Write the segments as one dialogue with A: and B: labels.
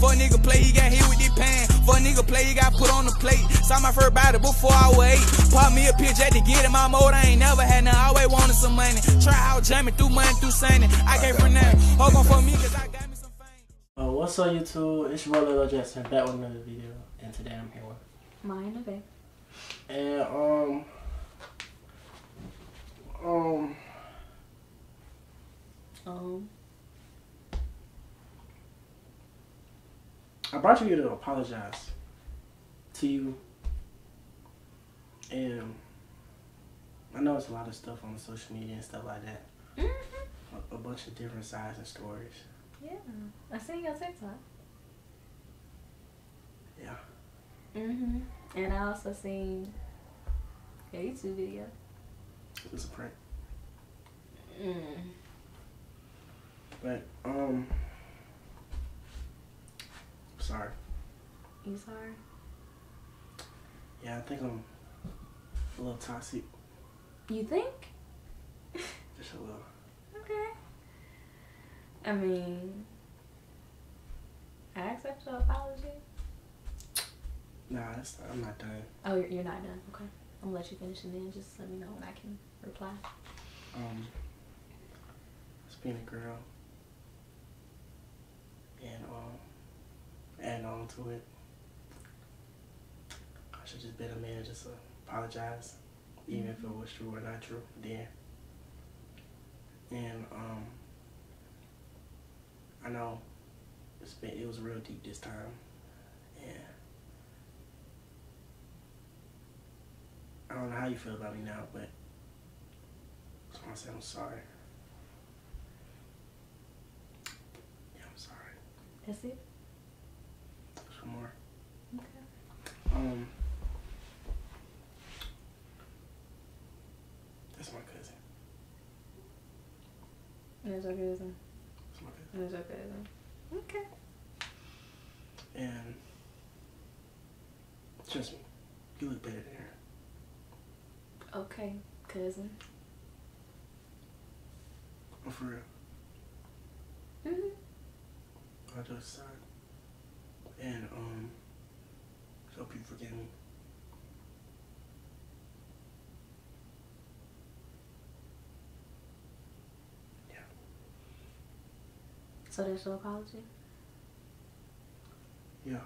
A: For nigga play, he got hit with this pan. For nigga play, he got put on the plate. Saw my first body before I was eight. Pop me a pitch had to get in my mode. I ain't never had none. Always wanted some money. Try out jamming through money through sunny. I can't for nothing. Hold on for me, cause I got me some fame.
B: Uh, what's up, YouTube? It's your boy LayLow Jackson back with another video, and today I'm here with.
C: Mine of.
B: And um, um,
C: Um,
B: I brought you here to apologize to you, and I know it's a lot of stuff on social media and stuff like that. A, a bunch of different sides and stories.
C: yeah. I seen your TikTok.
B: Yeah.
C: Mm-hmm. And I also seen your YouTube video.
B: It was a prank.
C: Mm.
B: But um, sorry.
C: You sorry?
B: Yeah, I think I'm a little toxic.
C: You think?
B: Just a little.
C: Okay. I mean, I accept your apology.
B: Nah, that's, I'm not done.
C: Oh, you're, you're not done. Okay. I'm gonna let you finish and then just let me know when I can reply.
B: Um, it's being a girl, and um, adding on to it, I should just been a man, just uh, apologize, even if it was true or not true. Then, and um, I know it's been it was real deep this time, and I don't know how you feel about me now, but. I just want to say I'm sorry. Yeah, I'm sorry.
C: That's it?
B: There's more.
C: Okay.
B: Um, that's my cousin.
C: That's your cousin.
B: That's my cousin.
C: That's your cousin. Okay.
B: And trust me, you look better than her.
C: Okay, cousin.
B: I'm for real.
C: Mm-hmm.
B: I just sorry. And um, hope you forgive me.
C: So that's your apology?
B: Yeah.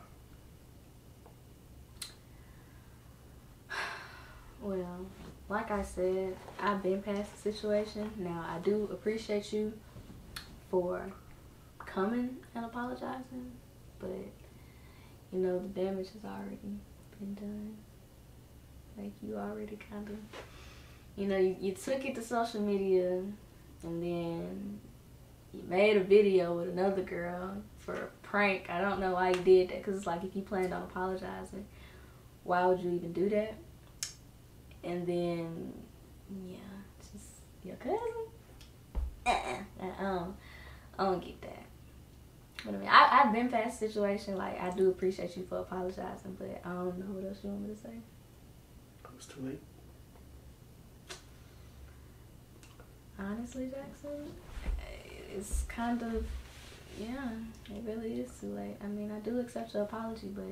C: Well, like I said, I've been past the situation. Now, I do appreciate you for coming and apologizing, but you know, the damage has already been done. Like, you already kind of, you know, you, you took it to social media and then you made a video with another girl for a prank. I don't know why you did that because it's like if you planned on apologizing, why would you even do that? And then, yeah, just your cousin. Uh-uh. I don't, I don't get that. But I mean, I, I've been past situation. Like, I do appreciate you for apologizing, but I don't know what else you want me to say.
B: It was too late.
C: Honestly, Jackson, it's kind of, yeah, it really is too late. I mean, I do accept your apology, but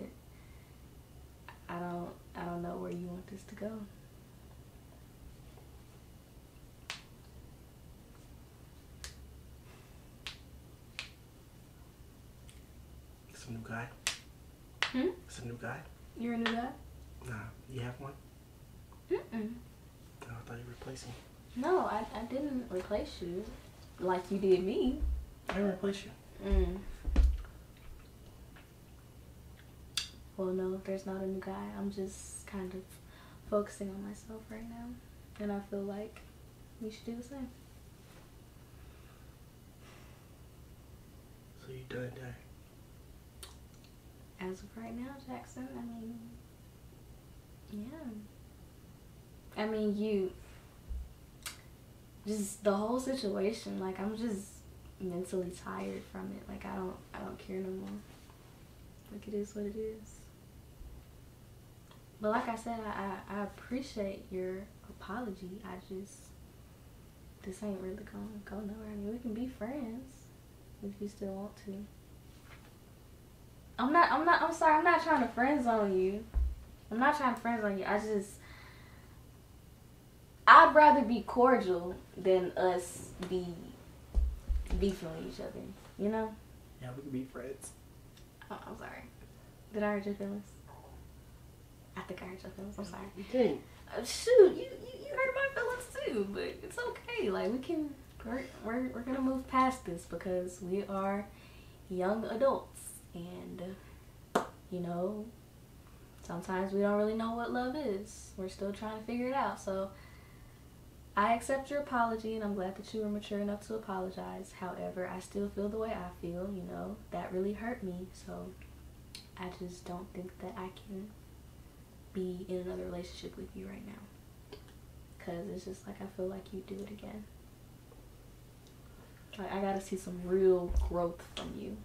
C: I don't, I don't know where you want this to go.
B: A new guy.
C: Hmm?
B: It's a new guy.
C: You're a new guy?
B: Nah, you have one?
C: Mm-mm.
B: No, I thought you were replacing me.
C: No, I, I didn't replace you like you did me.
B: I didn't replace you.
C: Mm. Well, no, there's not a new guy. I'm just kind of focusing on myself right now. And I feel like we should do the same.
B: So you done that.
C: As of right now, Jackson, I mean, yeah. I mean, you, just the whole situation, like, I'm just mentally tired from it. Like, I don't, I don't care no more. Like, it is what it is. But like I said, I, I, I appreciate your apology. I just, this ain't really gonna go nowhere. I mean, we can be friends if you still want to. I'm not. I'm not. I'm sorry. I'm not trying to friend zone you. I'm not trying to friend zone you. I just. I'd rather be cordial than us be beefing with each other. You know.
B: Yeah, we could be friends.
C: Oh, I'm sorry. Did I hurt your feelings? I think I hurt your feelings. I'm sorry.
B: You didn't.
C: Uh, shoot, you, you you hurt my feelings too, but it's okay. Like we can. We're, we're, we're gonna move past this because we are young adults and you know sometimes we don't really know what love is. We're still trying to figure it out. So i accept your apology and i'm glad that you were mature enough to apologize. However i still feel the way i feel you know. That really hurt me. So i just don't think that i can be in another relationship with you right now. Because it's just like i feel like you do it again. Like i gotta see some real growth from you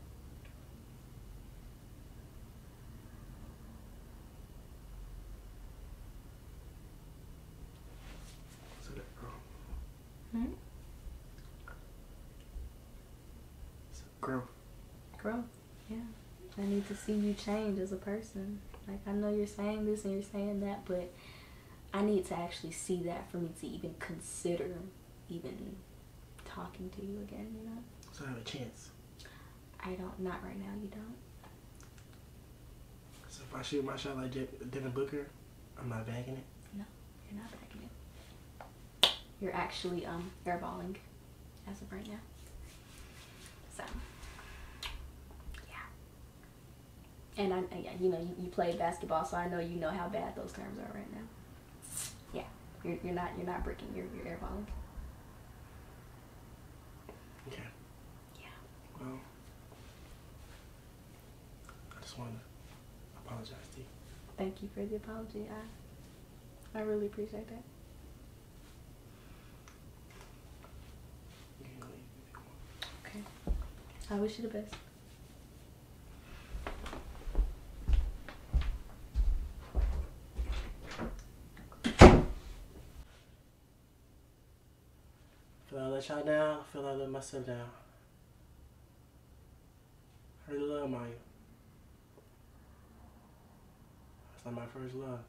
B: So that, um,
C: Hmm?
B: So growth.
C: growth. Yeah. I need to see you change as a person. Like I know you're saying this and you're saying that, but I need to actually see that for me to even consider even talking to you again, you know?
B: So I have a chance.
C: I don't not right now, you don't.
B: So if I shoot my shot like Je- Devin Booker, I'm not bagging it.
C: No, you're not backing it. You're actually um airballing as of right now. So yeah. And I yeah, you know, you, you played basketball, so I know you know how bad those terms are right now. Yeah. You're, you're not you're not breaking, you're you're airballing.
B: Okay.
C: Yeah.
B: Well, I just want to apologize to you.
C: Thank you for the apology. I I really appreciate that.
B: You can leave if you want.
C: Okay. I wish you the best.
B: Feel I let y'all down. Feel I let myself down. I really love Miya. That's not my first love.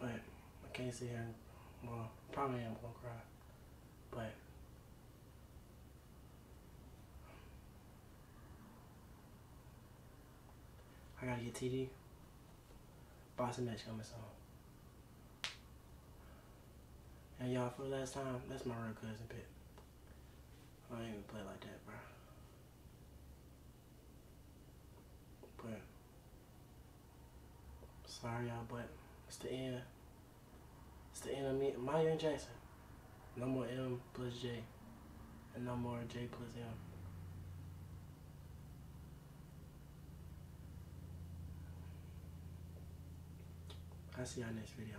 B: But I can't here and, well, probably am gonna cry. But I gotta get TD. Bossing that coming soon. And y'all, for the last time, that's my real cousin Pit. I ain't even play like that, bro. But sorry y'all, but it's the end. It's the end of me, Miya and Jackson. No more M plus J, and no more J plus M. I'll see y'all next video.